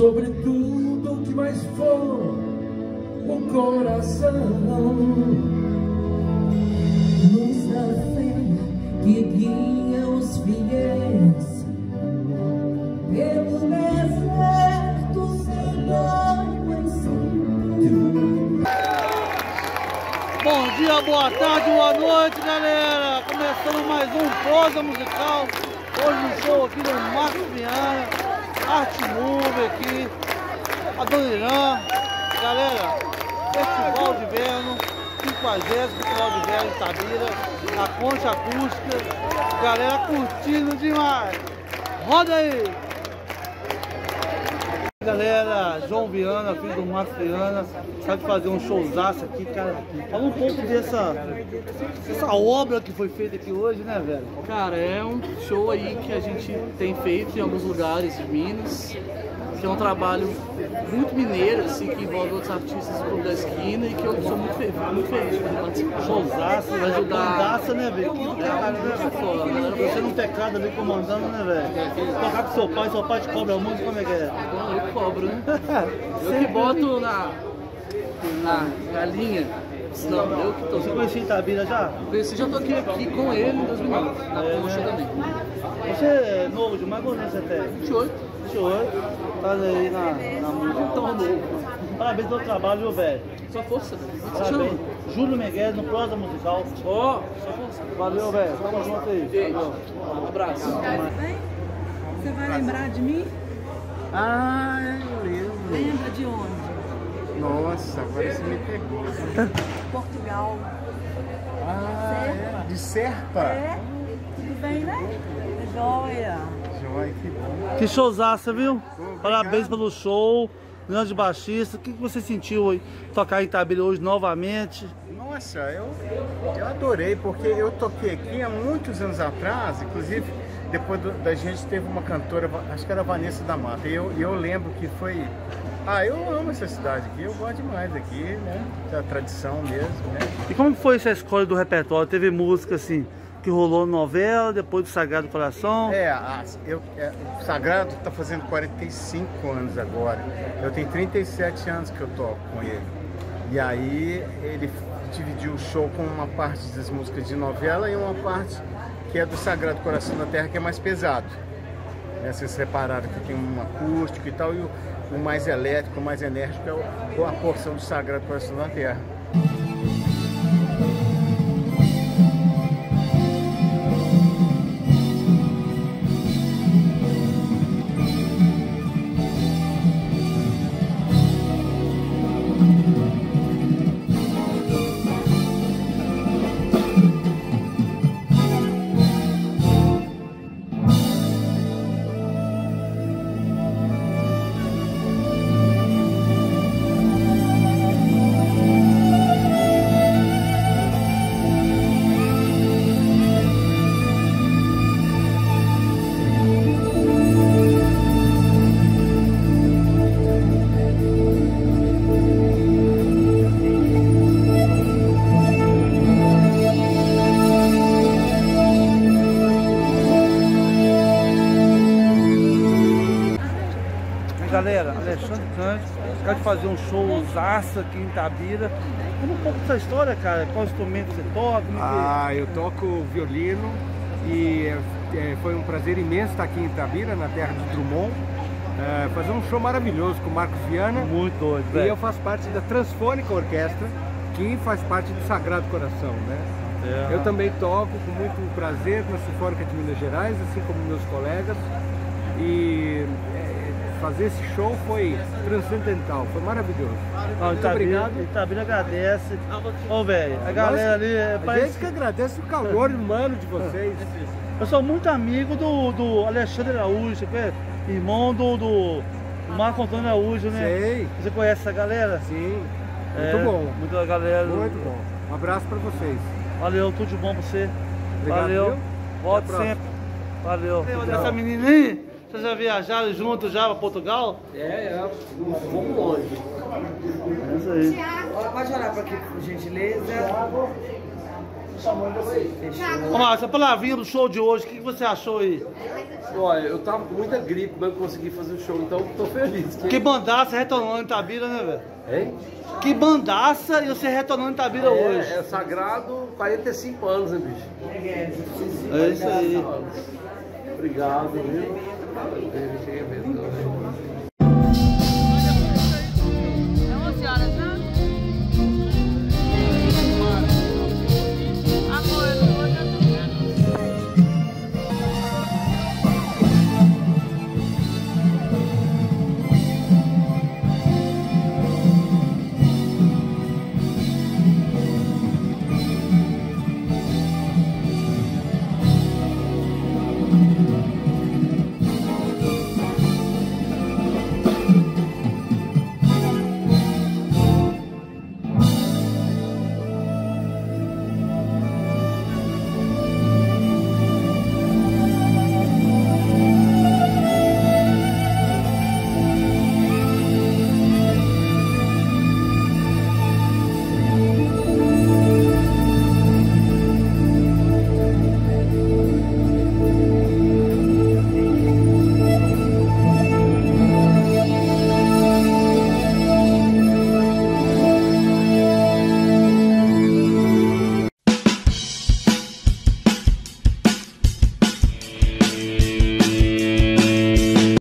sobre tudo que mais for o coração. Luz da fé que guia os fiéis pelo deserto sem água e sem Bom dia, boa tarde, boa noite, galera. Começando mais um prosa musical. Hoje no show aqui do Marcos Viana, Arte Move aqui, a Dona Irã. Galera, Festival de Inverno, 50 Festival de Inverno Itabira, na Concha Acústica. Galera curtindo demais. Roda aí! Galera, João Viana, filho do Marcos Viana, sabe fazer um showzaço aqui, cara. Fala um pouco dessa, dessa obra que foi feita aqui hoje, né, velho? Cara, é um show aí que a gente tem feito em alguns lugares de Minas, que é um trabalho muito mineiro, assim, que envolve outros artistas do da Esquina e que eu sou muito feliz, muito feliz de participar. Showzaço, ajudar. bandaça, né, velho? Que cara, né? foda, né? Você no teclado ali comandando, né, velho? Tocar com seu pai, seu pai te cobra muito, como é que é? Bom, eu cobro, né? Eu que boto na, na, na linha, senão eu que tô Você conhecia Itabira já? Conheci, já toquei aqui com ele em 2009, na É, Concha né? também. Você é novo demais, quantos anos você tem? 28, 28, tá aí na, na música. então novo. Parabéns pelo trabalho, viu, velho? Só força, velho. Como que você Parabéns. Júlio Megues no Prosa Musical. Ó, só força. Valeu, velho. Tamo junto aí. Beijo. Valeu. Um abraço. Você vai lembrar de mim? Ah, eu lembro. Lembra de onde? Nossa, agora você me pegou. Portugal. Ah, é. De Serpa? É? Tudo bem, né? É Joia. Joia, que bom. Que showzaça, viu? Parabéns pelo show. Grande baixista. O que que você sentiu aí tocar em Itabira hoje novamente? Nossa, eu, eu adorei, porque eu toquei aqui há muitos anos atrás, inclusive depois do- da gente teve uma cantora, acho que era a Vanessa da Mata, e eu, e eu lembro que foi. Ah, eu amo essa cidade aqui, eu gosto demais aqui, né? Da tradição mesmo, né? E como foi essa escolha do repertório? Teve música assim que rolou novela, depois do Sagrado Coração. É, a- eu, é, o Sagrado está fazendo 45 anos agora. Eu tenho 37 anos que eu toco com ele. E aí ele dividiu o show com uma parte das músicas de novela e uma parte que é do Sagrado Coração da Terra, que é mais pesado. Né, Vocês repararam que tem um acústico e tal, e o, o mais elétrico, o mais enérgico é a porção do Sagrado Coração da Terra. Acaba de fazer um showzaço aqui em Itabira. Conta um pouco dessa história, cara. Qual instrumento você toca? Como é que- Ah, eu toco violino e é, foi um prazer imenso estar aqui em Itabira, na terra de Drummond, é, fazer um show maravilhoso com o Marcos Viana. Muito doido, E velho. eu faço parte da Transfônica Orquestra, que faz parte do Sagrado Coração, né? É. Eu também toco com muito prazer na Sinfônica de Minas Gerais, assim como meus colegas. E é, fazer esse show foi transcendental, foi maravilhoso. Não, Muito Itabira, obrigado. Itabira agradece. Ô, velho, a galera ali é, A parece gente que agradece o calor humano de vocês. Eu sou muito amigo do, do Alexandre Araújo, conhece? irmão do, do Marco Antônio Araújo, né? Sei. Você conhece essa galera? Sim, É, muito bom. Muita galera. Muito bom. Um abraço para vocês. Valeu, tudo de bom pra você. Obrigado, Valeu. viu? Volte sempre. Valeu. Essa menininha, vocês já viajaram juntos já pra Portugal? É, é, pouco longe. É isso aí. Pode olhar para aqui, por gentileza. Ô, Márcio, a palavrinha do show de hoje, o que que você achou aí? Olha, eu tava com muita gripe, mas consegui fazer o show, então tô feliz. Que bandaça retornando em Tabira, né, velho? Hein? Que bandaça e você retornando em Tabira hoje. É, é sagrado 45 anos, né, bicho? É isso aí. Obrigado, viu? Ele chega é mesmo. Né?